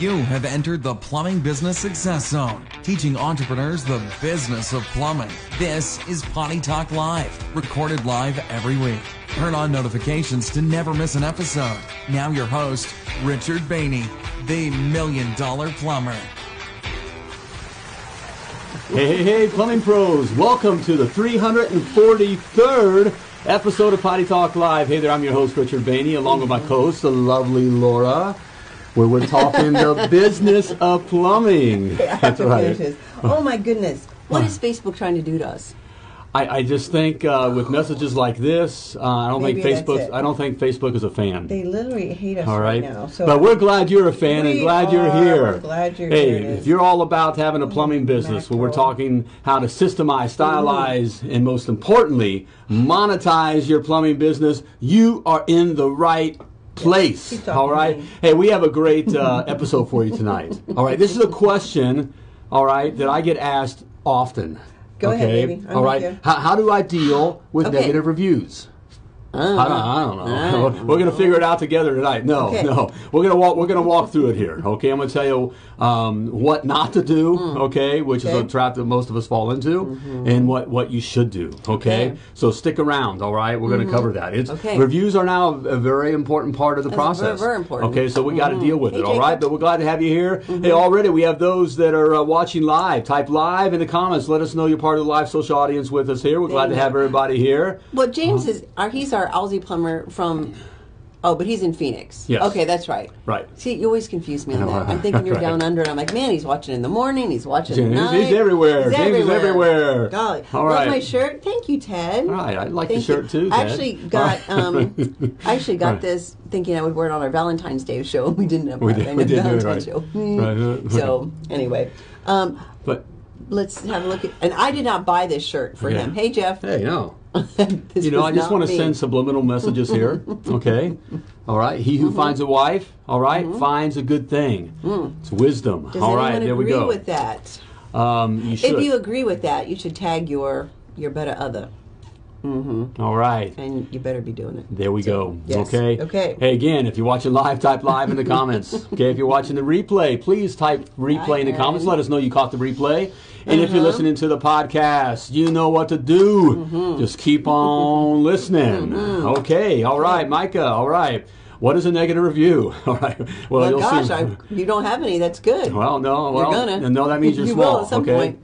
You have entered the Plumbing Business Success Zone, teaching entrepreneurs the business of plumbing. This is Potty Talk Live, recorded live every week. Turn on notifications to never miss an episode. Now, your host, Richard Behney, the Million Dollar Plumber. Hey, hey, hey, plumbing pros. Welcome to the 343rd episode of Potty Talk Live. Hey there, I'm your host, Richard Behney, along with my co host, the lovely Laura, where we're talking the business of plumbing. That's right. Oh my goodness. What is Facebook trying to do to us? I, I just think uh, with messages like this, uh, I don't Maybe think Facebook. I don't think Facebook is a fan. They literally hate us All right, now. So but we're glad you're a fan and glad you're are. here. Glad you're hey, here. Is. if you're all about having a plumbing business, where we're talking how to systemize, stylize, and most importantly, monetize your plumbing business, you are in the right place. keep all right. Hey, we have a great uh, episode for you tonight. All right, this is a question. All right, that I get asked often. Go ahead, okay? baby. I'm all with right. you. How, how do I deal with Okay. negative reviews? I don't, I don't know. We're going to figure it out together tonight. No, Okay. no. We're going to walk. We're going to walk through it here. Okay, I'm going to tell you um, what not to do. Okay, which is Mm. Okay. Mm-hmm. a trap that most of us fall into, and what what you should do. Okay, Okay. Mm-hmm. so stick around. All right, we're going to cover that. It's Okay. reviews are now a very important part of the That's process. very important. Mm-hmm. Okay, so we got to deal with Hey, it. All right, Jacob. but we're glad to have you here. Hey, already we have those that are uh, watching live. Type live in the comments. Let us know you're part of the live social audience with us here. We're glad to have everybody here. Well, James is our, he's our Aussie plumber from. Oh, but he's in Phoenix. Yes. Okay, that's right. Right. See, you always confuse me on that. I'm thinking you're right. down under, and I'm like, man, he's watching in the morning. He's watching at night. he's everywhere. James is everywhere. Golly. All Love right. my shirt. Thank you, Ted. All right, I like Thank the shirt you. too. I actually got um. I actually got Right. this thinking I would wear it on our Valentine's Day show. We didn't have We our did- we did do it, Valentine's right. show. Right. So anyway, um, But let's have a look at. And I did not buy this shirt for Okay. him. Hey Jeff. hey, no. You know, I just want to send subliminal messages here. Okay. All right. He Mm-hmm. who finds a wife, all right, finds a good thing. It's wisdom. Mm. Does all right. There we agree go. with that? Um, you should. If you agree with that, you should tag your your better other, all right. and you better be doing it. There we So, go. yes. Okay. Okay. Hey, again, if you're watching live, type live in the comments. Okay. If you're watching the replay, please type replay in the comments. Let us know you caught the replay. And if you're Uh-huh. listening to the podcast, you know what to do. Mm-hmm. Just keep on listening. Okay. All right, Micah. All right. What is a negative review? All right. Well, Well, you'll gosh, see. I, you don't have any. That's good. Well, no, well, gonna. no, that means you're You small. will at some okay.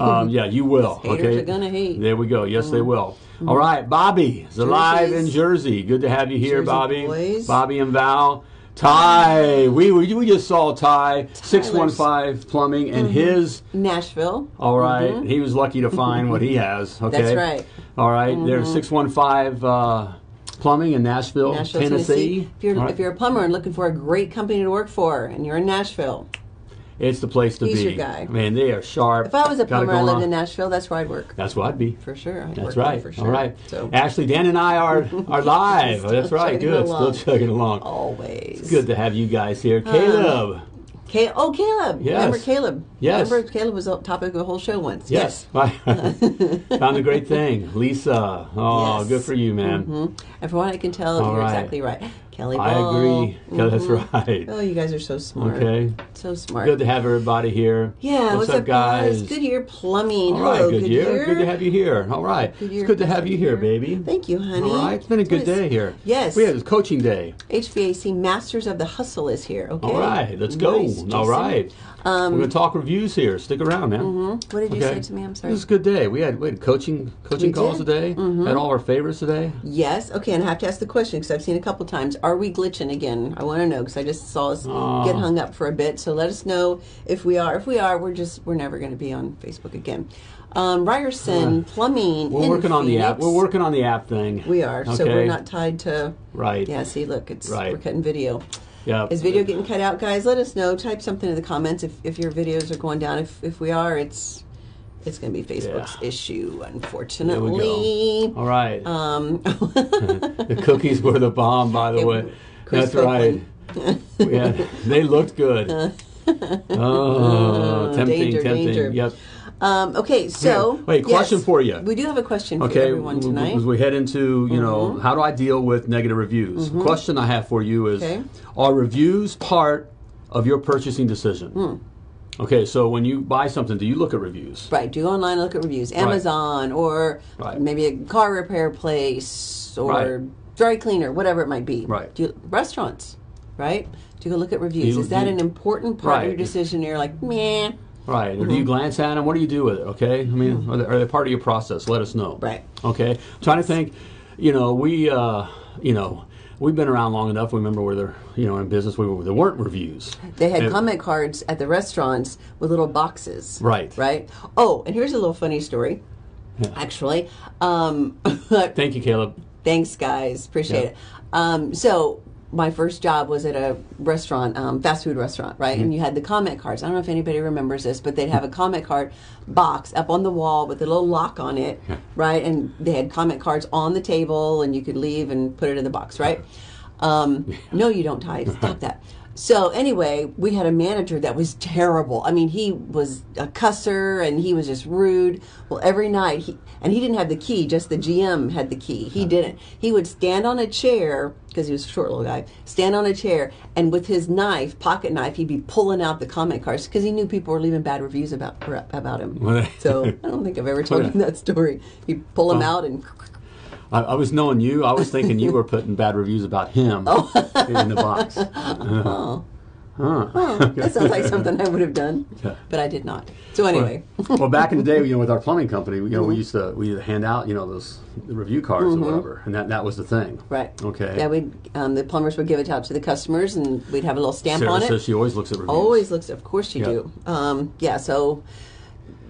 Um, yeah, you will. Haters okay. are gonna hate. Mm-hmm. There we go. Yes, they will. All right, Bobby is alive in Jersey. Good to have you here, Jersey Bobby. boys. Bobby and Val. Ty, we we we just saw Ty six one five plumbing and Mm-hmm. his. Nashville. All right, he was lucky to find what he has. Okay, Mm-hmm. That's right. Mm-hmm. All right, there's six one five uh, plumbing in Nashville, Nashville, Tennessee. Tennessee. If you're right. if you're a plumber and looking for a great company to work for, and you're in Nashville, it's the place to He's be. your guy. Man, they are sharp. if I was a plumber, I lived on. in Nashville. That's where I'd work That's where I'd be. for sure. I'd That's work right. For sure. All right. So Ashley, Dan, and I are are live. That's right. Good. along. Still chugging along. always Good to have you guys here. Caleb. Ca- oh, Caleb. Yes. Remember Caleb? Yes. Remember Caleb was the topic of the whole show once. yes. Found a great thing. Lisa. Oh, Yes. good for you, man. Mhm. And from what I can tell, All you're right. exactly right. Kelly I agree. Yeah, that's right. Oh, you guys are so smart. Okay. So smart. Good to have everybody here. yeah, What's, what's, up, guys? Good year plumbing. All right, Hello, good, year. Good to have you here. All right. Good year. It's good to have you here, baby. Thank you, honey. All right. It's been a good day here. Yes. We had a coaching day. HVAC Masters of the Hustle is here. Okay. All right. Let's go. Nice, All right. Um, We're going to talk reviews here. Stick around, man. mhm. What did you Okay. say to me? I'm It sorry. was a good day. We had, we had coaching coaching We calls did. today. Mhm. Had all our favorites today. Yes. Okay, and I have to ask the question because I've seen a couple times. Are we glitching again? I want to know because I just saw us get hung up for a bit. So let us know if we are. If we are, we're just we're never going to be on Facebook again. Um, Ryerson Plumbing. We're in working on the app. We're working on the app thing. We are. So we're not tied to. Right. Yeah. See, look, it's Right. we're cutting video. Yeah. Is video getting cut out, guys? Let us know. Type something in the comments if, if your videos are going down. If if we are, it's it's going to be Facebook's Yeah. issue, unfortunately. All right. Um, the cookies were the bomb, by the It- way. Chris That's right. yeah, they looked good. Oh, tempting, danger, tempting. danger. Yep. Um, okay, so Yeah. Wait, question yes, for you. We do have a question for Okay, everyone tonight. Mm-hmm. as we head into, you know, how do I deal with negative reviews? The question I have for you is Okay. Are reviews part of your purchasing decision. Okay, so when you buy something, do you look at reviews? Right. Do you online look at reviews, Amazon, or Right. maybe a car repair place, or Right. dry cleaner, whatever it might be. Right. Do you, restaurants, right? Do you go look at reviews? You- Is that you- an important part of your Right. decision? You're like, meh. Right. Or do you glance at them? What do you do with it? Okay. I mean, are, they, are they part of your process? Let us know. Right. Okay. trying to think. You know, we, uh, you know, we've been around long enough. We remember where they're, you know, in business. We were, there weren't reviews. They had And- comment cards at the restaurants with little boxes. Right. Right. Oh, and here's a little funny story. Actually, um, Thank you, Caleb. Thanks, guys. Appreciate Yeah. it. Um, so my first job was at a restaurant, um, fast food restaurant, right? Mm-hmm. And you had the comment cards. I don't know if anybody remembers this, but they'd have a comment card box up on the wall with a little lock on it, right? And they had comment cards on the table, and you could leave and put it in the box, right? Um, no, you don't, Ty. Stop that. So anyway, we had a manager that was terrible. I mean, he was a cusser and he was just rude. Well, every night he and he didn't have the key. Just the GM had the key. He didn't. He would stand on a chair because he was a short little guy. Stand on a chair and with his knife, pocket knife, he'd be pulling out the comment cards because he knew people were leaving bad reviews about about him. So I don't think I've ever told you that story. He'd pull them out and I, I was knowing you. I was thinking you were putting bad reviews about him Oh. in the box. Oh, that sounds like something I would have done, Yeah. but I did not. So anyway. well, back in the day, you know, with our plumbing company, you know, we used to we used to hand out, you know, those review cards or whatever, and that that was the thing. Mm-hmm. Right. Okay. Yeah, we um, the plumbers would give it out to the customers, and we'd have a little stamp Sarah on says it. she always looks at reviews. Always looks. Of course, you Yeah. do. Um, yeah. So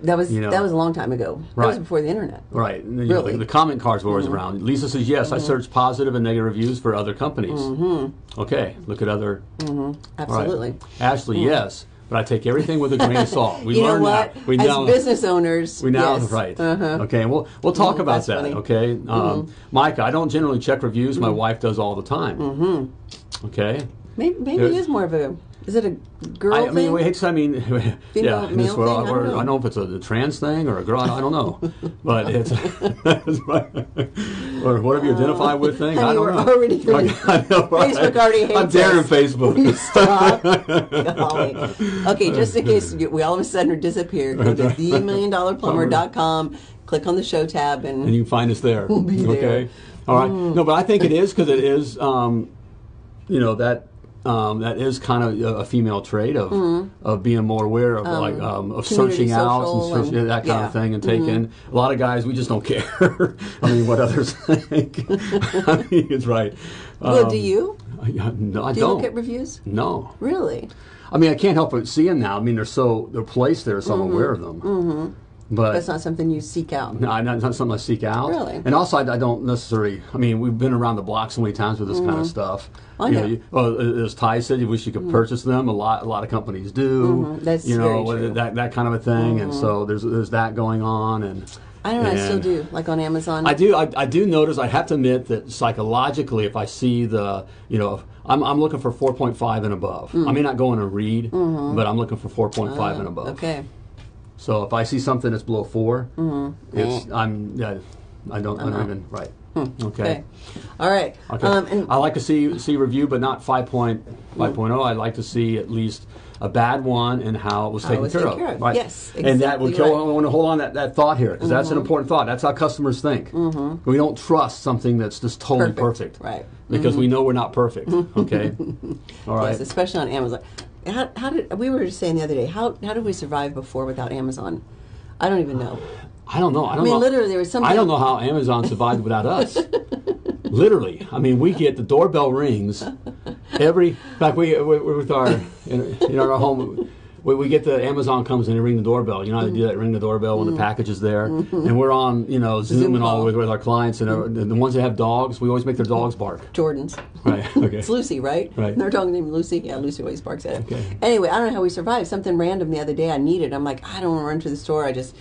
that was You know. that was a long time ago. That was Right. before the internet. Right. You know, Really? the, the comment cards were always Mm-hmm. around. Lisa says, yes, I searched positive and negative reviews for other companies. Mm-hmm. Okay, look at other. Right. Absolutely. Ashley, yes, but I take everything with a grain of salt. We what? that. We As now, business owners, we now yes. right. Uh-huh. Okay, and we'll we'll talk Mhm, about that. funny. Mm-hmm. Okay, um, Micah, I don't generally check reviews. My wife does all the time. Mm-hmm. Okay. Maybe, maybe it There's- more of a. Is it a girl I, I mean, we hate I mean, yeah, Female, this- male thing? I don't know. I don't know if it's a, a trans thing or a girl. I don't know, but it's or whatever you identify with thing. I don't we're know. already I know, right? Facebook already hates I'm daring. Facebook. Stop. Okay, just in case you- we all of a sudden disappear, go to themilliondollarplumber.com, click on the show tab, and, and you can find us there. We'll be there. Mm. Okay. All right. No, but I think it is because it is, um, you know, that. Um, that is kind of a, female trait of of being more aware of like um, of Mm-hmm. searching out and, and- that kind yeah. Mm-hmm. of thing and taking a lot of guys we just don't care. I mean, what others think. I mean, it's right. well, Um, do you? I, no, I Do look at reviews? no. Really? I mean, I can't help but see them now. I mean, they're so they're placed there, so I'm Mm-hmm. aware of them. Mm-hmm. But That's not something you seek out. no, not, not something I seek out. Really? And also, I, I don't necessarily. I mean, we've been around the block so many times with this kind of stuff. I you know. you- as Ty said, you wish you could purchase them. A lot, a lot of companies do. Mhm. That's you know very true. Mm-hmm. that that kind of a thing. And so there's there's that going on. And I don't know. I still do. Like on Amazon. I do. I, I do notice. I have to admit that psychologically, if I see the, you know, I'm, I'm looking for 4.5 and above. I may not go in and read, but I'm looking for 4.5 and above. Mm. Mm-hmm. Okay. So if I see something that's below 4 Mm-hmm. it's I'm yeah, I don't I don't even right. Okay. Hmm. Okay. All right. Okay. Um, and I like to see see review, but not 5.5.0. I'd like to see at least a bad one and how it was taken was care of. care of. Right. Yes, And that would kill. right. Mm-hmm. I want to hold on that, that thought here because that's an important thought. That's how customers think. Mm-hmm. We don't trust something that's just totally Perfect. perfect. Right. Because we know we're not perfect. Okay. All right. yes, especially on Amazon. How, how did we were just saying the other day? How how did we survive before without Amazon? I don't even know. I don't know. I don't I mean, know. literally, there was something. I don't know how Amazon survived without us. Literally, I mean, we get the doorbell rings every. In fact, we we- we're with our in, in our home. We, we get the Amazon comes in and ring the doorbell. You know how they do that? Ring the doorbell when the package is there, and we're on you know Zoom, Mm-hmm. Zoom and all with, with our clients and, uh, the ones that have dogs. We always make their dogs bark. Jordans. Right. Okay. It's Lucy, right? Right. Their dog named Lucy. Yeah, Lucy always barks at it. Okay. Anyway, I don't know how we survived. Something random the other day I needed. I'm like, I don't want to run to the store. I just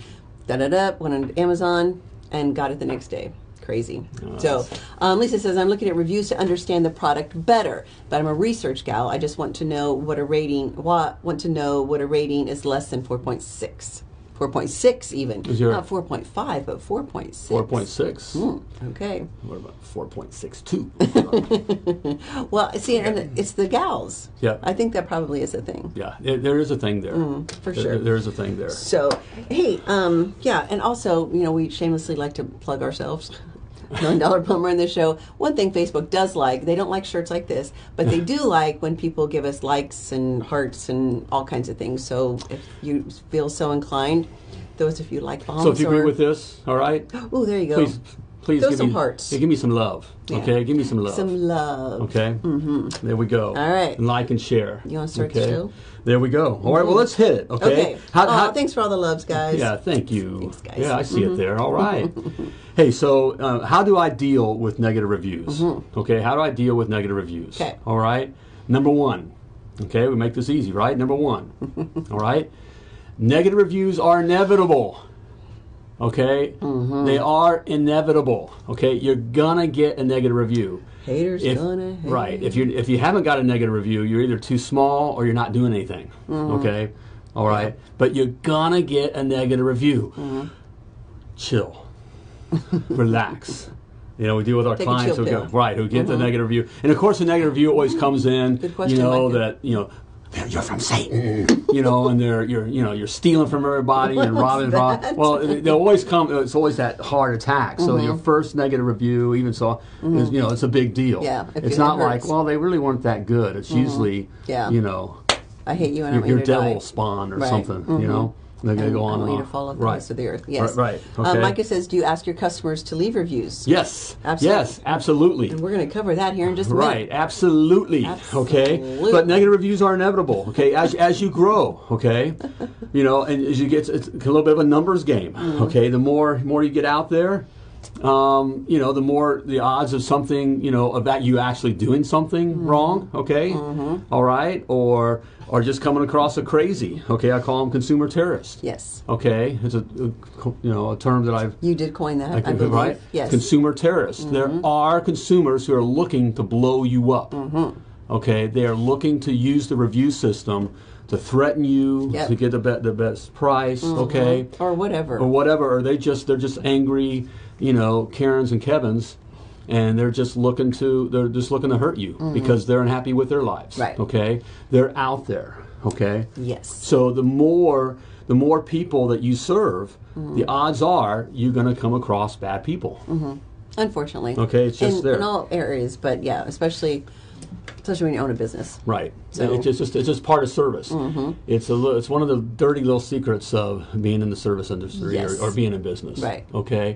da da da went on Amazon and got it the next day. Crazy. so um, Lisa says I'm looking at reviews to understand the product better, but I'm a research gal. I just want to know what a rating. What want to know what a rating is less than 4.6. 4.6 even. Your- Not 4.5, but 4.6. 4.6. Hmm, okay. What about 4.62? Well, see, and it's the gals. Yeah. I think that probably is a thing. yeah, there, there is a thing there. Mm, for There- sure. there is a thing there. So, hey, um, yeah, and also, you know, we shamelessly like to plug ourselves. Million Dollar Plumber in the show. One thing Facebook does like, they don't like shirts like this, but they do like when people give us likes and hearts and all kinds of things. So if you feel so inclined, those of you like bombs. So if you agree with this, all right, oh, there you go. please, please Throw give some me hearts. yeah, give me some love. Yeah. Okay, give me some love. Some love. Okay. Mm-hmm. There we go. All right. And like and share. You wanna start the show? There we go. All right. Well, let's hit it. Okay. Okay. How, Aw, how- thanks for all the loves, guys. Yeah. Thank you. Thanks, guys. Yeah, I see Mm-hmm. it there. All right. hey, so uh, how do I deal with negative reviews? Okay. How do I deal with negative reviews? Mm-hmm. Okay. All right. Number one. Okay, we make this easy, right? Number one. all right. Negative reviews are inevitable. Okay, Mm-hmm. they are inevitable. Okay, you're gonna get a negative review. Haters If, gonna hate. right. If you if you haven't got a negative review, you're either too small or you're not doing anything. Mm-hmm. Okay. All right. But you're gonna get a negative review. Mm-hmm. Chill. Relax. You know, we deal with our Take clients who go. Mm-hmm. right who get the negative review, and of course the negative review always comes in. Good question, you know that you know you're from Satan, you know, and they're you're you know you're stealing from everybody and robbing. rob- Well, they always come. It's always that hard attack. So Mm-hmm. your first negative review, even so, is, you know, mm-hmm. it's a big deal. Yeah, it's not hurts. like well, they really weren't that good. It's mm-hmm. usually Yeah. you know I hate you and your, your die. devil spawn or Right. something. You mm-hmm. know, they're gonna go on and on. to fall off the right. face of the earth. Yes. Right. right. Um, Micah says, do you ask your customers to leave reviews? yes. Absolutely. Yes. Absolutely. And we're going to cover that here in just a Right, minute. absolutely. Okay, but negative reviews are inevitable. Okay, as as you grow, okay, you know, and as you get, it's a little bit of a numbers game. Mm-hmm. Okay, the more more you get out there, um, you know, the more the odds of something, you know, about you actually doing something Mm-hmm. wrong. Okay, All right, or or just coming across a crazy. Okay, I call them consumer terrorists. Yes. Okay, it's a, a you know a term that I've You did coin that, I, I believe. right? Yes. Consumer terrorists. There are consumers who are looking to blow you up. Okay, they are looking to use the review system to threaten you Yep. to get the, be- the best price. Okay, or whatever. or whatever. Or they just they're just angry, you know, Karens and Kevins. And they're just looking to they're just looking to hurt you because they're unhappy with their lives. Right. Okay. They're out there. Okay. yes. So the more the more people that you serve, Mm-hmm. the odds are you're going to come across bad people. Unfortunately. Okay, it's just in, there. In all areas, but yeah, especially especially when you own a business. Right. So- Mm-hmm. it's just, it's just part of service. It's a it's one of the dirty little secrets of being in the service industry Yes. or, or being in business. Right. Okay.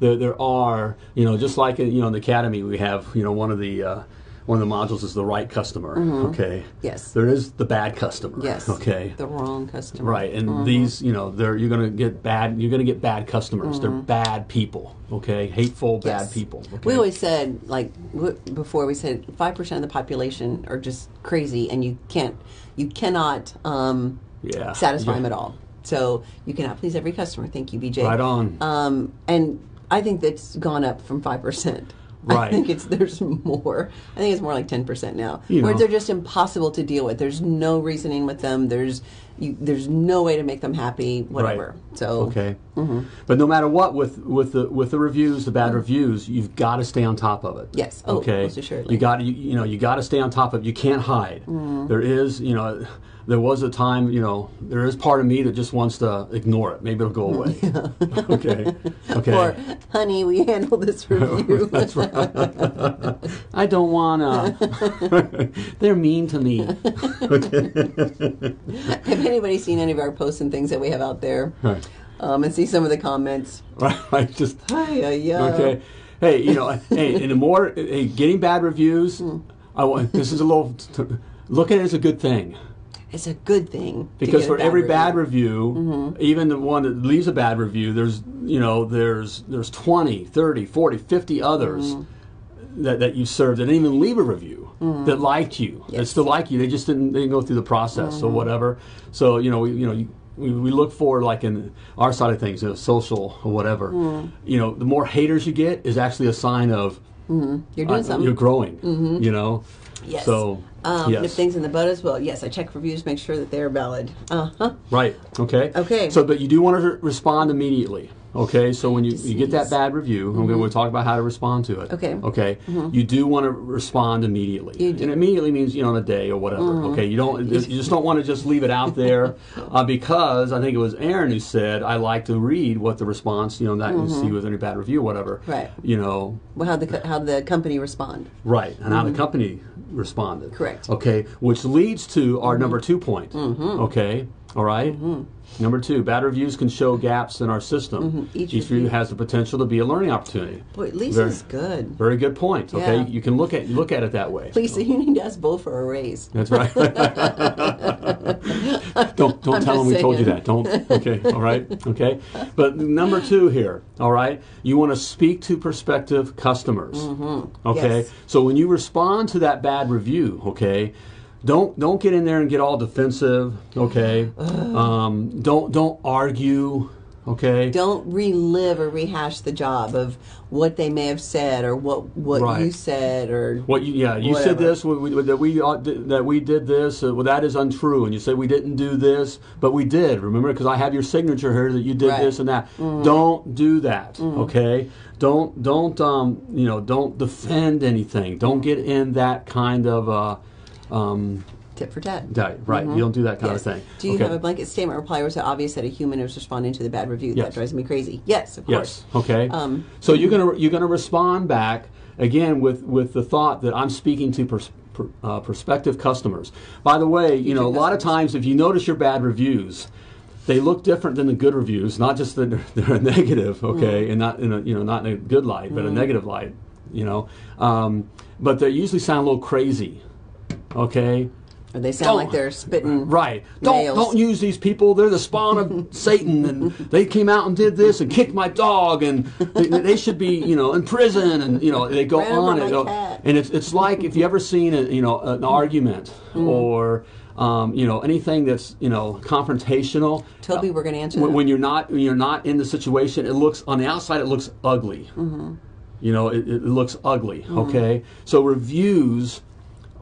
There, there are you know just like in, you know in the academy we have you know one of the uh, one of the modules is the right customer. Okay. Mm-hmm. Yes. There is the bad customer. Yes. Okay. The wrong customer. Right, and Mm-hmm. these, you know, they're you're gonna get bad. You're gonna get bad customers. They're bad people. Okay, hateful, bad Mm-hmm. Yes. people. Okay? We always said, like before, we said five percent of the population are just crazy, and you can't, you cannot um, yeah satisfy yeah. them at all. So you cannot please every customer. Thank you, BJ. Right on. Um, and I think that's gone up from five percent. I think it's there's more. I think it's more like ten percent now. You where know. they're just impossible to deal with. There's no reasoning with them. There's you, there's no way to make them happy. Whatever. So Okay, Mm-hmm. but no matter what, with with the with the reviews, the bad reviews, you've got to stay on top of it. Yes. Oh, okay. most assuredly. You got to you, you know you got to stay on top of it. You can't hide. Mm-hmm. There is you know. There was a time, you know, there is part of me that just wants to ignore it. Maybe it'll go away. okay. Okay. or honey, we handle this review. That's right. I don't wanna. They're mean to me. okay. Have anybody seen any of our posts and things that we have out there? Right. Um, and see some of the comments. Right. right, Just Hi, uh, yeah. okay. Hey, you know, hey, and the more hey, getting bad reviews, Hmm. I want. This is a little. Look at it as a good thing It's a good thing. because for every bad review. Mm-hmm. even the one that leaves a bad review, there's you know there's there's 20, 30, 40, 50 others. Mm-hmm. That, that you served that didn't even leave a review that liked you that Mm-hmm. Yes. Mm-hmm. still like you they just didn't they didn't go through the process or whatever so you know we, you know you, we, we look for like in our side of things you know, social or whatever Mm-hmm. you know the more haters you get is actually a sign of You're doing uh, something. you're growing you know Yes. so Um, Yes. If things in the bud as well, yes, I check reviews, make sure that they're valid. Uh huh. Right. Okay. Okay. So, but you do want to respond immediately. Okay. So when you, you get that bad review, okay, we'll talk about how to respond to it. Okay. Okay. You do want to respond immediately. You do. Mm-hmm. And immediately means you know in a day or whatever. Okay. You don't. You just don't want to just leave it out there uh, because I think it was Aaron who said I like to read what the response you know that you see with any bad review or whatever. Mm-hmm. Right. You know. Well, how the how the company respond? Right, and how the company responded. Mm-hmm. Correct. Okay, which leads to our Mm-hmm. number two point. Okay, all right? Number two, bad reviews can show gaps in our system. Mm-hmm. Each review review. has the potential to be a learning opportunity. Boy, Lisa's Very- good. Very good point. Okay, Yeah. you can look at look at it that way. Lisa, you need to ask Bo for a raise. That's right. don't don't I'm tell them just we told you that. Don't. Okay. All right. Okay. But number two here. All right. You want to speak to prospective customers. Okay. Mm-hmm. Yes. So when you respond to that bad review, okay. Don't don't get in there and get all defensive. Okay. Um, don't don't argue. Okay. Don't relive or rehash the job of what they may have said or what what Right. you said or What you, yeah, you said this we, we, that we ought that we did this. Uh, well, that is untrue, and you said we didn't do this, but we did. Remember, because I have your signature here that you did Right. this and that. Don't do that. Okay. Don't don't um you know don't defend anything. Don't get in that kind of uh um tit for tat. that, right. You don't do that kind Yes. of thing. Do you okay. have a blanket statement reply or is it obvious that a human is responding to the bad review? Yes. That drives me crazy. Yes, of Yes. course. Okay. Um, so you're gonna you're gonna respond back again with with the thought that I'm speaking to pers- per, uh, prospective customers. By the way, you know a lot of times if you notice your bad reviews. They look different than the good reviews, not just that they're, they're negative, okay, and not in a you know not in a good light, but a negative light, you know. Um, but they usually sound a little crazy, okay. Or they sound Don't- like they're spitting Right. Don't nails. don't use these people. They're the spawn of Satan, and they came out and did this and kicked my dog, and they, they should be you know in prison, and you know they go Ran on and go, and it's it's like if you ever seen a, you know an argument Mm. or. Um, you know anything that's you know confrontational. Toby, we're gonna answer when, that. when you're not when you're not in the situation. It looks on the outside. It looks ugly. Mm-hmm. You know, it, it looks ugly. Okay, so reviews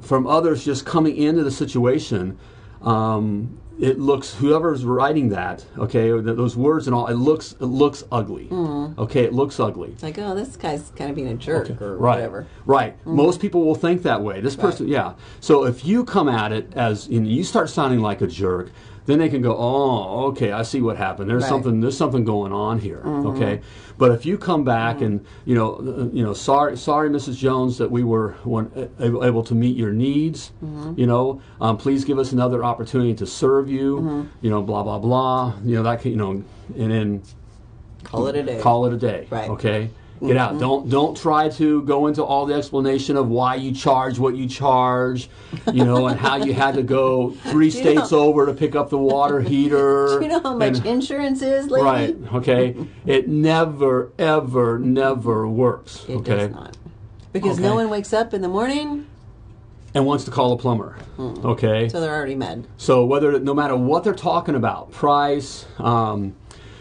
from others just coming into the situation, um, it looks whoever's writing that, okay, those words and all, it looks it looks ugly. Okay, it looks ugly. It's like, oh, this guy's kind of being a jerk or right, whatever. Right. Most people will think that way. This person, yeah. So if you come at it as you, know, you start sounding like a jerk, then they can go, "Oh, okay, I see what happened. There's Right. something. There's something going on here." Okay. But if you come back and you know, uh, you know, sorry, sorry, Mrs. Jones, that we were one, able, to meet your needs. You know, um, please give us another opportunity to serve you. You know, blah blah blah. You know that. can- You know, and then Call it a day. call it a day. Right. Mm-hmm. Okay. Get out. Don't don't try to go into all the explanation of why you charge what you charge, you know, and how you had to go three you know- states over to pick up the water heater. Do you know how much and- insurance is, lady? Right. Okay. it never, ever, never works. It okay. does not. Because Okay. no one wakes up in the morning, And wants to call a plumber. Okay. so they're already mad. So whether no matter what they're talking about, price, um,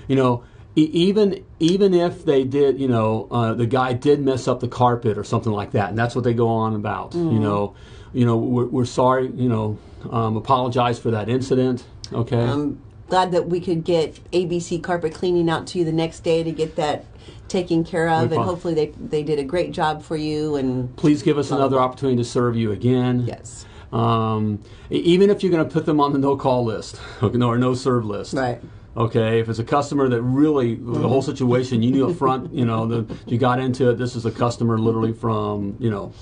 you know, even even if they did, you know, uh, the guy did mess up the carpet or something like that, and that's what they go on about. You know, you know, we're, we're sorry. You know, um, apologize for that incident. Okay. I'm glad that we could get ABC carpet cleaning out to you the next day to get that taken care of, and hopefully they they did a great job for you. And Please give us another opportunity to serve you again. yes, Um, even if you're going to put them on the no call list or no serve list. right. Okay, if it's a customer that really the whole situation you knew up front, you know, the, you got into it. This is a customer literally from you know,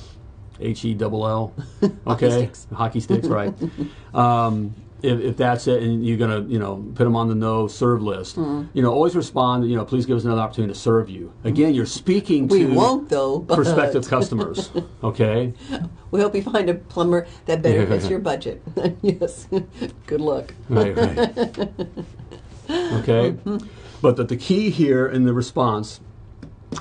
H E double L. Okay, sticks. hockey sticks, right? um, if, if that's it, and you're gonna you know put them on the no serve list, Mm-hmm. you know, always respond. You know, please give us another opportunity to serve you. Again, you're speaking We to won't though. But prospective customers. Okay, We hope you find a plumber that better fits your budget. yes. Good luck. right, right. Okay, but the, the key here in the response,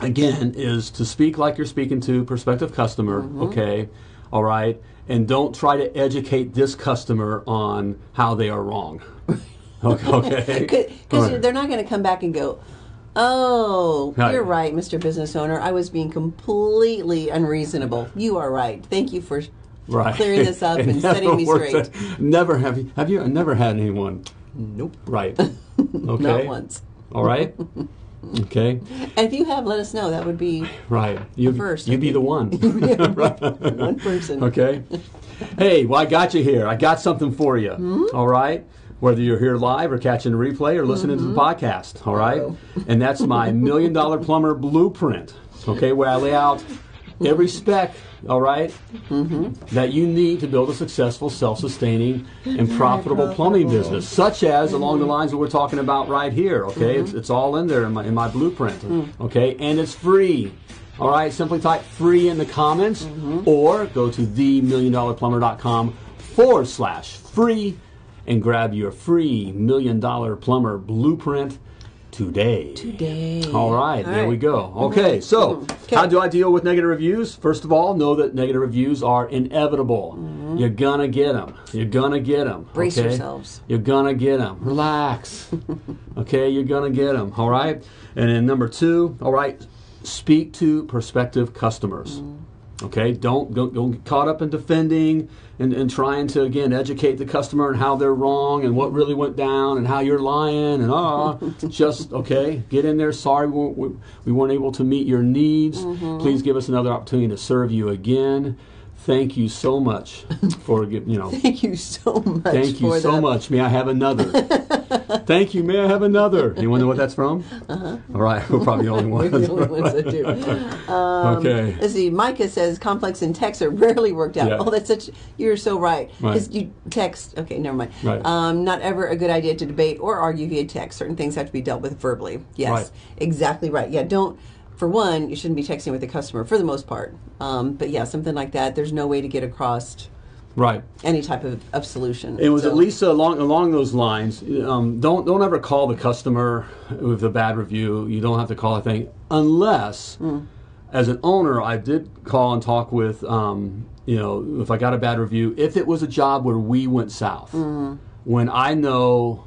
again, is to speak like you're speaking to prospective customer. Mm-hmm. Okay, all right, and don't try to educate this customer on how they are wrong. Okay. Because right. they're not going to come back and go, "Oh, Right. you're right, Mr. Business Owner. I was being completely unreasonable. You are right. Thank you for right. clearing this up and setting me straight. Never have you have you never had anyone Nope, right. Okay. not once. All right. Okay. And if you have, let us know. That would be Right. You first, you I be the one. one person. okay. Hey, well I got you here. I got something for you. Hmm? All right. Whether you're here live or catching a replay or listening to the Mm-hmm. podcast, all right? Uh-oh. And that's my million dollar plumber blueprint. Okay, where I lay out every spec, all right, Mm-hmm. that you need to build a successful, self-sustaining, and mm-hmm. profitable plumbing business, such as along the mm-hmm. lines that we're talking about right here. Okay, mm-hmm. it's, it's all in there in my, in my blueprint. Mm. Okay, and it's free. All right, simply type free in the comments or go to themilliondollarplumber.com forward slash free and grab your free million dollar plumber blueprint today. Today. All right, All there we go. Okay, so Okay. how do I deal with negative reviews? First of all, know that negative reviews are inevitable. You're gonna get them. You're gonna get them. Mm-hmm. Brace okay? yourselves. You're gonna get them. Relax. okay, you're gonna get them. All right. And then number two, all right, speak to prospective customers. Mm-hmm. Okay, don't, don't don't get caught up in defending and, and trying to again educate the customer and how they're wrong and what really went down and how you're lying and ah, just okay. Get in there. Sorry, we, weren't- we, we weren't able to meet your needs. Mm-hmm. Please give us another opportunity to serve you again. Thank you so much for you know. Thank you so much. Thank you so the- much. May I have another? Thank you. May I have another? You want to know what that's from? Uh-huh. All right, we're probably the only We're ones. the only ones that do. okay. Let's see. Micah says complex and text are rarely worked out. Yeah. Oh, that's such. You're so right. Right. Because you text. Okay, never mind. Right. Um, not ever a good idea to debate or argue via text. Certain things have to be dealt with verbally. Yes, Right. exactly right. Yeah, don't. For one, you shouldn't be texting with the customer for the most part. Um, but yeah, something like that. There's no way to get across Right. any type of, of solution. It was So- at least along along those lines. Um, don't don't ever call the customer with a bad review. You don't have to call a thing unless, Hmm. as an owner, I did call and talk with. Um, you know, if I got a bad review, if it was a job where we went south, Hmm. when I know,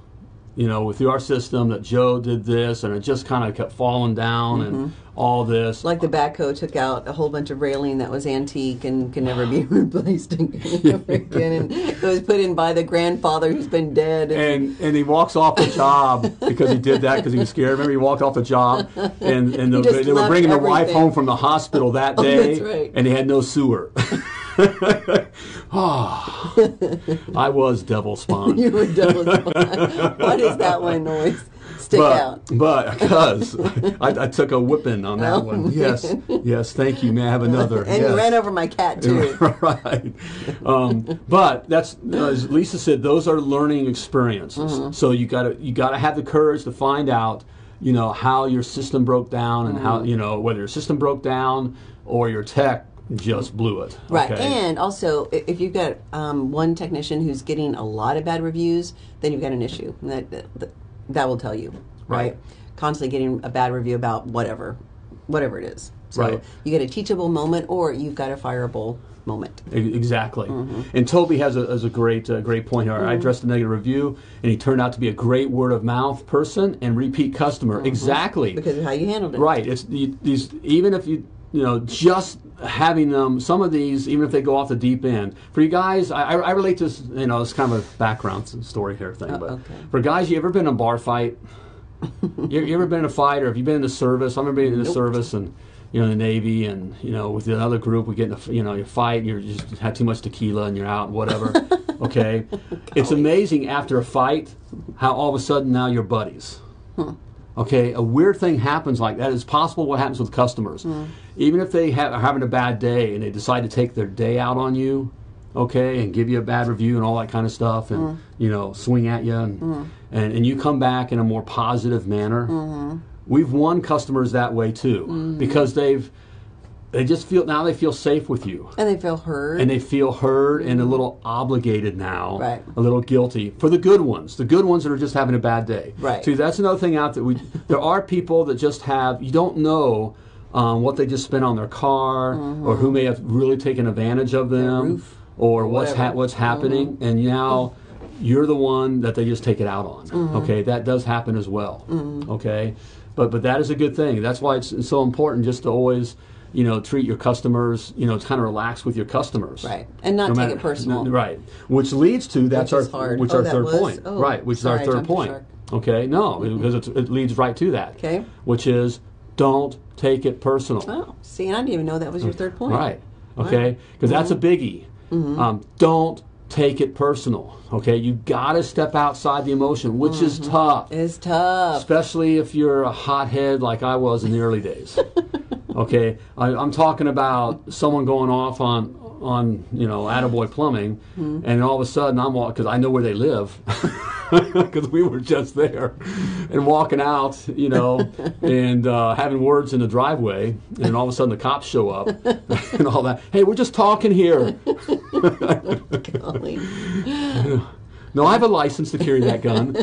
you know, through our system that Joe did this and it just kind of kept falling down and all this. Mm-hmm. Like the backhoe took out a whole bunch of railing that was antique and can never be replaced again. and it was put in by the grandfather who's been dead. and and he walks off the job because he did that because he was scared. Remember, he walked off the job, and and the, He they were bringing the wife home from the hospital that Oh, day, that's right. and they had no sewer. Ah, I was devil spawned. you were double spawned. What is that one noise? Stick but out. but because I, I took a whipping on that Oh, one. Yes, yes. Thank you. May I have another? And yes. you ran over my cat too. right. Um, but that's as Lisa said. Those are learning experiences. Mm-hmm. So you got to you got to have the courage to find out, you know, how your system broke down and Mm-hmm. how you know whether your system broke down or your tech just blew it. Right, Okay? and also if you've got um, one technician who's getting a lot of bad reviews, then you've got an issue. That that, that will tell you, right? Right. Constantly getting a bad review about whatever, whatever it is. So Right. you get a teachable moment, or you've got a fireable moment. Exactly. Mm-hmm. And Toby has a, has a great uh, great point here. I addressed a negative review, and he turned out to be a great word of mouth person and repeat customer. Exactly. Mm-hmm. because of how you handled it. Right. It's the, these even if you you know just having them some of these even if they go off the deep end. For you guys I, I I relate to this you know it's kind of a background story here thing oh, but Oh, okay. for guys you ever been in a bar fight? You, you ever been in a fight or have you been in the service? I've never been in the Nope. service and you know in the Navy and you know with the other group we get in a you know you fight you just had too much tequila and you're out whatever okay? It's amazing after a fight how all of a sudden now you're buddies Okay, a weird thing happens like that. It's possible what happens with customers. Hmm. Even if they ha- are having a bad day and they decide to take their day out on you, okay, and give you a bad review and all that kind of stuff, and hmm. you know, swing at you, and, hmm. and and you come back in a more positive manner. Mm-hmm. We've won customers that way too mm-hmm. because they've they just feel now they feel safe with you And they feel heard. and they feel heard and a little obligated now, Right. a little guilty for the good ones, the good ones that are just having a bad day. Right. See, that's another thing out that we. there are people that just have you don't know um, what they just spent on their car or who may have really taken advantage of them Mm-hmm. or what's. Mm-hmm. ha- what's happening, and now. You're the one that they just take it out on. Mm-hmm. Okay, that does happen as well. Okay, but but that is a good thing. That's why it's, it's so important just to always you know, treat your customers, you know, kind of relax with your customers. Right. And not No take it personal. Right. Which leads to that's Which our hard. which Oh, our third was- point. oh, right. Which sorry, is our third point. shark. Okay. No, mm-hmm. because it's, it leads right to that. Okay. Which is don't take it personal. Oh, see, and I didn't even know that was your third point. Right. Okay. Because that's a mm-hmm. biggie. Mm-hmm. Um, don't take it personal. Okay. You got to step outside the emotion, which is tough, It's tough. especially if you're a hothead like I was in the early days. okay. I, I'm talking about someone going off on on you know Attaboy Plumbing, and all of a sudden I'm walking because I know where they live. Because we were just there, and walking out, you know, and uh, having words in the driveway, and all of a sudden the cops show up, and all that. Hey, we're just talking here. No, I have a license to carry that gun.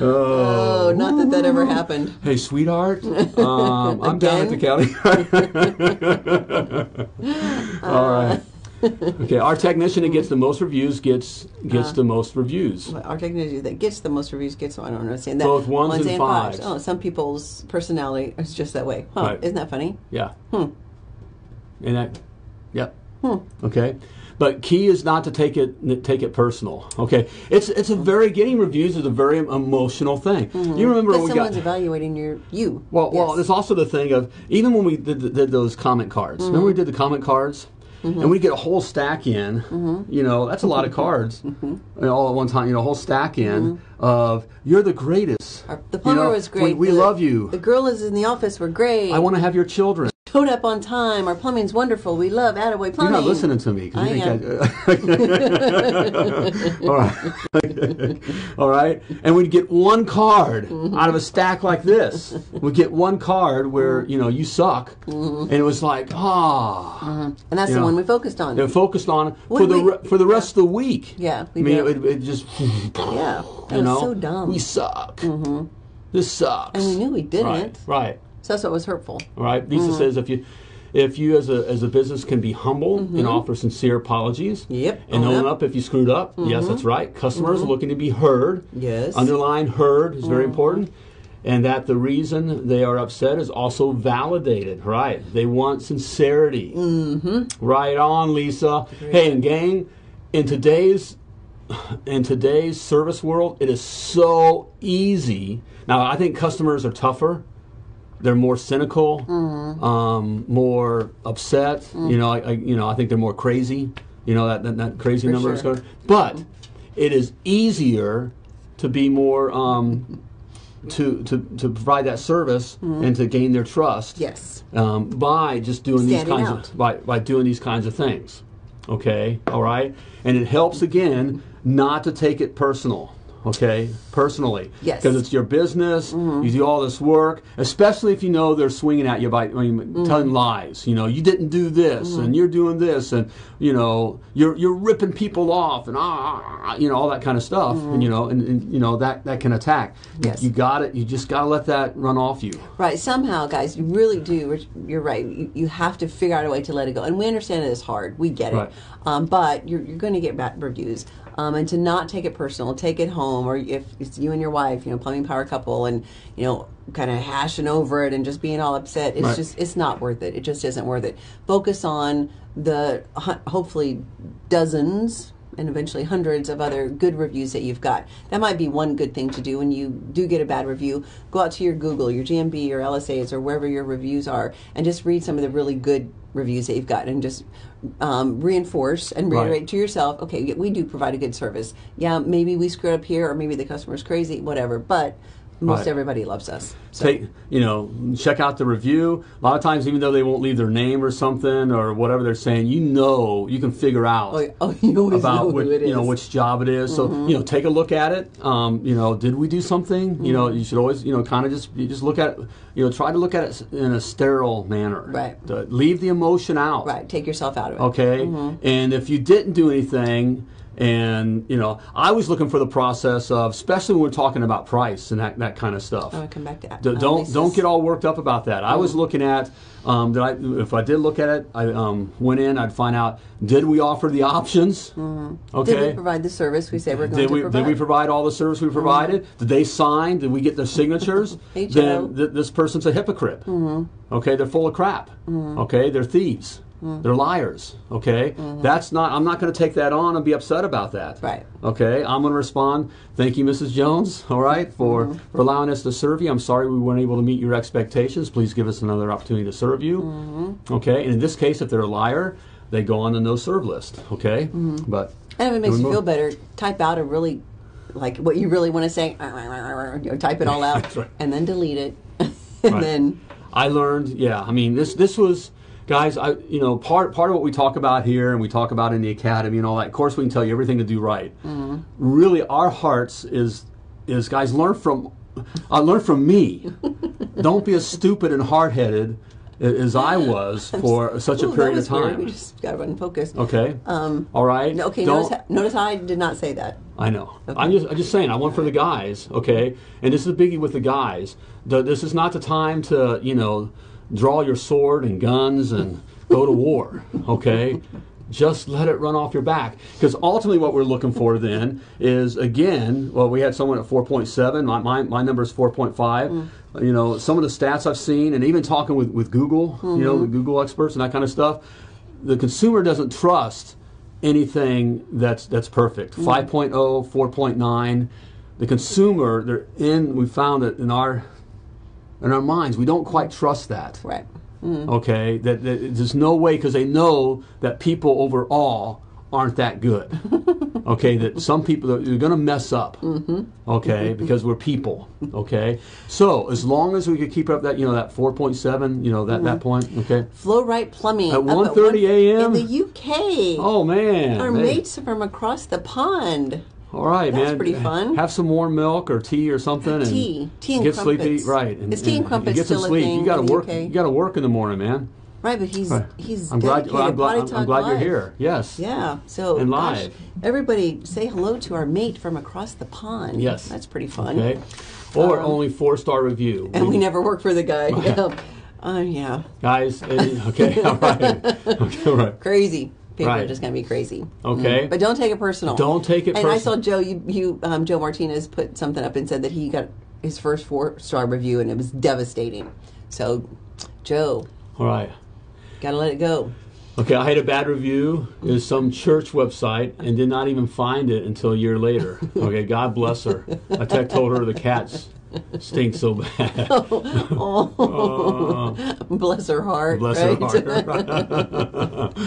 Oh, not that that ever happened. Hey, sweetheart, um, I'm down at the county. All right. Okay, our technician that gets the most reviews gets gets the most reviews. Our technician that gets the most reviews gets, I don't understand that. Both ones and fives. Oh, some people's personality is just that way. Huh, Right. Isn't that funny? Yeah. Hmm. And that, yep. Hmm. Okay. But key is not to take it take it personal. Okay. It's it's a very getting reviews is a very emotional thing. You mm-hmm. remember when we got someone's evaluating your you. Well, well, Yes. there's also the thing of even when we did, did those comment cards. Remember Mm-hmm. we did the comment cards, mm-hmm. and we get a whole stack in. Mm-hmm. You know, that's a lot of mm-hmm. cards, you know, all at one time. You know, a whole stack in of "You're the greatest." Our- the You plumber know, was great. We, we The- love you. The girl is in the office. We're great. I want to have your children. Showed up on time. Our plumbing's wonderful. We love Attaway You're Plumbing. not listening to me. I you am. think I, all right. all right. And we'd get one card Mm-hmm. out of a stack like this. We'd get one card where, Mm-hmm. you know, you suck. And it was like, ah. and that's you the know, one we focused on. They're focused on What for the we- re- for the rest of the week. Yeah, we I mean, it, it just yeah, that you was know so dumb. we suck. Mm-hmm. This sucks. and we knew we didn't. Right. Right. So that's what was hurtful. All right. Lisa Mm-hmm. says if you if you as a as a business can be humble and offer sincere apologies. Yep, And own up. up if you screwed up. Yes, that's right. Customers are looking to be heard. Yes. Underline heard is very important. And that the reason they are upset is also validated. Right. They want sincerity. Mm-hmm. Right on, Lisa. Hey, and gang, in today's in today's service world, it is so easy. Now, I think customers are tougher. They're more cynical, um, more upset. You know, I, I, you know, I think they're more crazy. You know that that, that crazy For number is sure. going. But it is easier to be more um, to, to to provide that service and to gain their trust Yes. um, by just doing these kinds out. of by, by doing these kinds of things. Okay, all right, and it helps again not to take it personal. Okay, personally, Yes. because it's your business. Mm-hmm. You do all this work, especially if you know they're swinging at you by I mean, mm-hmm. telling lies. You know, you didn't do this, mm-hmm. and you're doing this, and you know, you're you're ripping people off, and ah, ah, ah, ah you know, all that kind of stuff. And you know, and, and you know that that can attack. Yes. you got it. You just got to let that run off you. Right. Somehow, guys, you really do. You're right. You, you have to figure out a way to let it go. And we understand it is hard. We get it. Right. Um, but you're, you're going to get bad reviews. Um, and to not take it personal, take it home, or if it's you and your wife, you know, plumbing power couple, and you know, kind of hashing over it and just being all upset, it's Right. just it's not worth it. It just isn't worth it. Focus on the hopefully dozens and eventually hundreds of other good reviews that you've got. That might be one good thing to do when you do get a bad review. Go out to your Google, your GMB, your LSAs, or wherever your reviews are, and just read some of the really good reviews that you've got, and just um, reinforce and Right. reiterate to yourself, okay, we do provide a good service. Yeah, maybe we screwed up here, or maybe the customer's crazy, whatever. But most Right. everybody loves us. So. take you know check out the review a lot of times even though they won't leave their name or something or whatever they're saying you know you can figure out Oh, oh, you about know which, who it is. Mm-hmm. you know which job it is. so you know take a look at it um, you know did we do something you know you should always you know kind of just you just look at it you know try to look at it in a sterile manner Right. Uh, leave the emotion out right, take yourself out of it. okay Mm-hmm. and if you didn't do anything And you know, I was looking for the process of, especially when we're talking about price and that, that kind of stuff. I come back to that. D- don't don't get all worked up about that. I Mm. was looking at um, did I if I did look at it, I um, went in. I'd find out did we offer the options? Mm-hmm. Okay. Did we provide the service we say we're going Did to we, provide? Mm-hmm. did we provide all the service we provided? Did they sign? Did we get their signatures? Mm-hmm. then th- this person's a hypocrite. Okay, they're full of crap. Okay, they're thieves. Mm-hmm. They're liars. Okay, that's not. I'm not going to take that on and be upset about that. Right. Okay, I'm going to respond. Thank you, Mrs. Jones. All right, for Mm-hmm. for allowing us to serve you. I'm sorry we weren't able to meet your expectations. Please give us another opportunity to serve you. Mm-hmm. Okay, and in this case, if they're a liar, they go on the no serve list. Okay, Mm-hmm. but And if it makes you move- feel better, type out a really, like what you really want to say, type it all out, right. and then delete it, and Right. then I learned, yeah. I mean, this this was, guys. I you know part part of what we talk about here and we talk about in the academy and all that. Of course, we can tell you everything to do right. Really, our hearts is is guys learn from, uh, learn from me. Don't be as stupid and hard headed as I was for such a Ooh, period of was weird. time. We just got unfocused. Okay. Um, all right. no, okay, notice how, notice how I did not say that. I know. I'm just, I'm just saying. I want for the guys, okay. And this is a biggie with the guys. The, this is not the time to, you know, draw your sword and guns and go to war, okay. Just let it run off your back. Because ultimately, what we're looking for then is again, well, we had someone at 4.7. My, my, my number is 4.5. You know, some of the stats I've seen, and even talking with, with Google, you know, the Google experts and that kind of stuff, the consumer doesn't trust anything that's that's perfect. Mm. 5.0, 4.9. The consumer, they're in. We found that in our in our minds, we don't quite trust that. Right. Okay, that, that there's no way because they know that people overall aren't that good. okay, that some people are, are going to mess up. Mm-hmm. Okay, because we're people. Okay, so as long as we could keep up that you know that 4.7, you know that Mm-hmm. that point. Okay. Flow Right Plumbing At up 1:30 a.m.? in the UK. Oh man, Our hey. mates from across the pond. All right, That's man. pretty fun. Have some warm milk or tea or something. And Tea. Tea and get crumpets. sleepy, right? Is tea and crumpets get some still a sleep. thing you got to work. You got to work in the morning, man. Right, but he's Right. he's I'm glad. well, I'm glad. I'm, I'm glad you're here. Yes. Yeah. So And gosh, live. everybody say hello to our mate from across the pond. Yes. That's pretty fun. Okay. Or Um, only four star review. And we never work for the guy. Yeah. Oh yeah. guys. Okay. All right. Okay. All right. Crazy. People are just gonna be crazy. Okay. But don't take it personal. Don't take it And I saw Joe. You, you um, Joe Martinez put something up and said that he got his first four star review and it was devastating. So, Joe, All right. gotta let it go. Okay, I had a bad review. It was some church website and did not even find it until a year later. Okay, God bless her. I told her the cats stink so bad. Bless her heart. Bless right? her heart.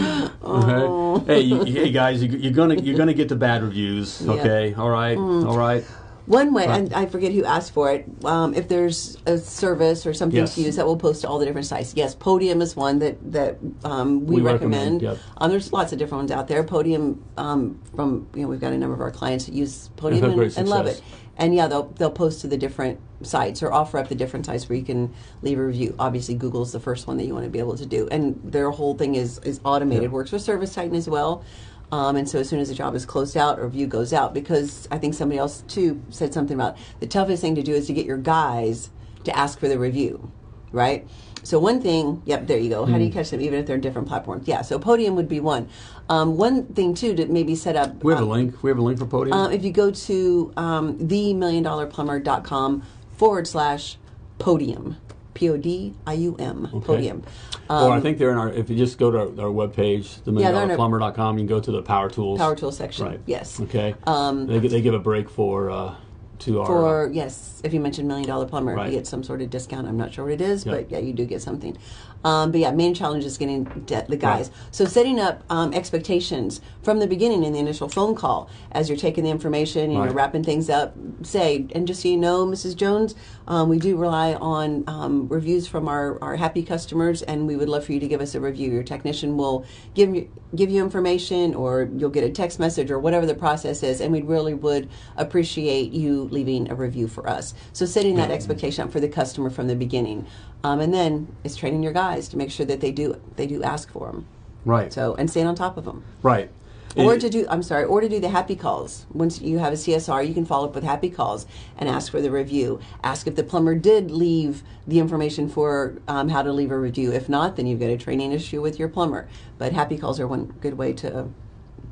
okay. Hey, you, hey guys, you, you're gonna you're gonna get the bad reviews. Okay. All right. Mm. All right. One way, and I forget who asked for it. Um, if there's a service or something Yes. to use, that will post to all the different sites. Yes, Podium is one that that um, we, We recommend. recommend, yep. Um, there's lots of different ones out there. Podium um, from you know we've got a number of our clients that use Podium and, and love it. And yeah, they'll they'll post to the different sites or offer up the different sites where you can leave a review. Obviously, Google's the first one that you want to be able to do, and their whole thing is is automated. Yeah. Works with Service Titan as well. Um, and so as soon as the job is closed out, a review goes out because I think somebody else too said something about the toughest thing to do is to get your guys to ask for the review, right? So one thing, yep, there you go. How do you Hmm. catch them even if they're in different platforms? Yeah, so Podium would be one. Um, one thing too to maybe set up. We have um, a link. We have a link for podium. um, if you go to um, themilliondollarplumber.com forward slash podium, P O D I U M, podium. or I think they're in our. If you just go to our, our webpage, the Yeah, they're in our- plumber.com, you can go to the power tools. Power tool section. Right. Yes. Okay. Um, they, they give a break for uh, to our. For yes, if you mention million dollar plumber, Right. you get some sort of discount. I'm not sure what it is, but yeah, you do get something. Um, but yeah, main challenge is getting de- the guys. Right. So setting up um, expectations from the beginning in the initial phone call, as you're taking the information and you're Right. wrapping things up. Say, and just so you know, Mrs. Jones, um, we do rely on um, reviews from our, our happy customers, and we would love for you to give us a review. Your technician will give you give you information, or you'll get a text message, or whatever the process is, and we really would appreciate you leaving a review for us. So setting that expectation up for the customer from the beginning, um, and then it's training your guys to make sure that they do they do ask for them. right. So and staying on top of them. Right. Or to do, I'm sorry, or to do the happy calls. Once you have a CSR, you can follow up with happy calls and ask for the review. Ask if the plumber did leave the information for um, how to leave a review. If not, then you've got a training issue with your plumber. But happy calls are one good way to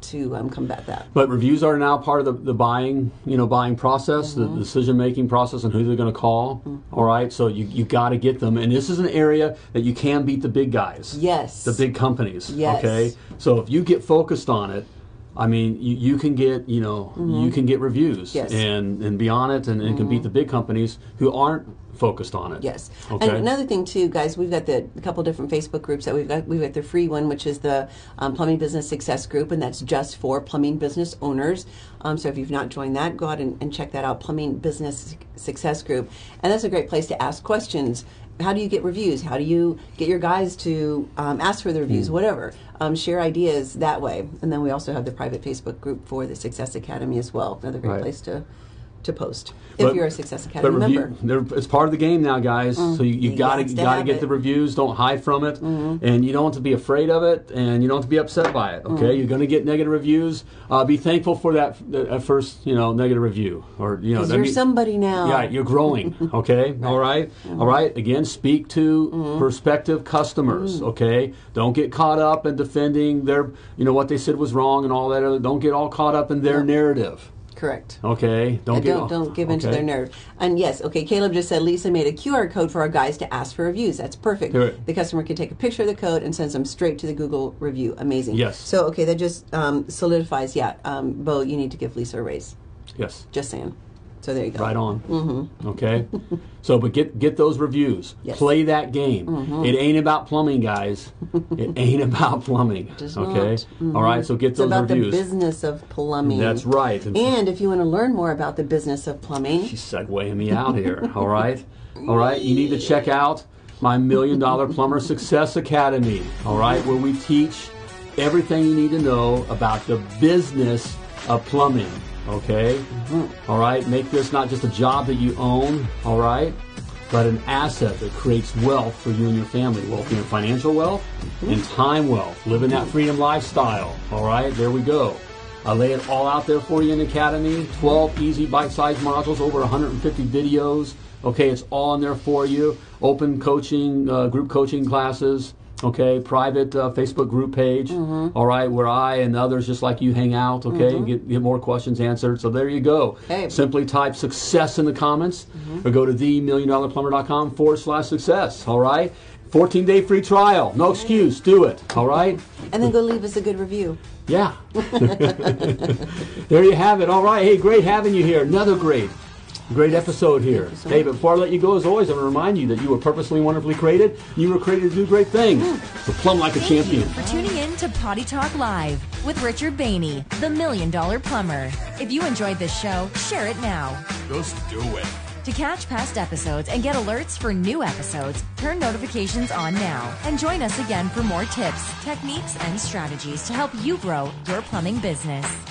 to um, combat that. But reviews are now part of the, the buying, you know, buying process, Mm-hmm. the decision making process, and who they're going to call. All right, so you you got to get them, and this is an area that you can beat the big guys. Yes. the big companies. Yes. Okay, so if you get focused on it. I mean, you, you can get you know you can get reviews Mm-hmm. Yes. and and be on it and, and can beat the big companies who aren't focused on it. Yes. Okay. And another thing too, guys, we've got the a couple different Facebook groups that we've got. We've got the free one, which is the um, Plumbing Business Success Group, and that's just for plumbing business owners. Um, so if you've not joined that, go out and, and check that out, Plumbing Business Success Group, and that's a great place to ask questions. How do you get reviews? How do you get your guys to um, ask for the reviews? Hmm. Whatever. Um, share ideas that way. And then we also have the private Facebook group for the Success Academy as well. Another great Right. place to to post if But- you're a Success Academy review, member. it's part of the game now, guys. Mm. So you, you You got to got to got to have get it. the reviews. Don't hide from it, mm-hmm. and you don't have to be afraid of it, and you don't have to be upset by it. Okay, mm. you're going to get negative reviews. Uh, be thankful for that that uh, first, you know, negative review, or you know, you're somebody now. Yeah, you're growing. Okay, all right, mm-hmm. all right. Again, speak to mm-hmm. prospective customers. Mm. Okay, don't get caught up in defending their, you know, what they said was wrong and all that. Other, don't get all caught up in their narrative. Correct. Okay, don't And get don't don't give in to their nerve. And yes, okay. Caleb just said Lisa made a QR code for our guys to ask for reviews. That's perfect. The customer can take a picture of the code and sends them straight to the Google review. Amazing. Yes. So okay, that just um, solidifies. Yeah, um, Bo, you need to give Lisa a raise. Yes. Just saying. So there you go. Right on. Mm-hmm. Okay. so, but get get those reviews. Yes. Play that game. It ain't about plumbing, guys. it ain't about plumbing. Does okay. not. All right. So get It's those about reviews. the business of plumbing. That's right. And if you want to learn more about the business of plumbing, She's segueing me out here. All right. All right. You need to check out my Million Dollar Plumber Success Academy. All right, where we teach everything you need to know about the business of plumbing. Okay. All right. Make this not just a job that you own. All right. But an asset that creates wealth for you and your family, wealth in financial wealth and time wealth, living that freedom lifestyle. All right, there we go. I lay it all out there for you in Academy. 12 easy bite-sized modules, over 150 videos. Okay, it's all in there for you. Open coaching, uh, group coaching classes. Okay, private uh, Facebook group page. Mm-hmm. all right, where I and others just like you hang out. Okay, mm-hmm. and get, get more questions answered. So there you go. Okay. Simply type success in the comments mm-hmm. or go to themilliondollarplumber.com forward slash success. All right. 14 day free trial. No excuse. Do it. All right. and then go leave us a good review. Yeah. there you have it. All right. Hey, great having you here. Another great, great episode here. so hey, before I let you go, as always, I want to remind you that you were purposely, wonderfully created. You were created to do great things. So plumb like a Thank champion. you for tuning in to Potty Talk Live with Richard Behney, the Million Dollar Plumber. If you enjoyed this show, share it now. Just do it. To catch past episodes and get alerts for new episodes, turn notifications on now and join us again for more tips, techniques, and strategies to help you grow your plumbing business.